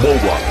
Boa.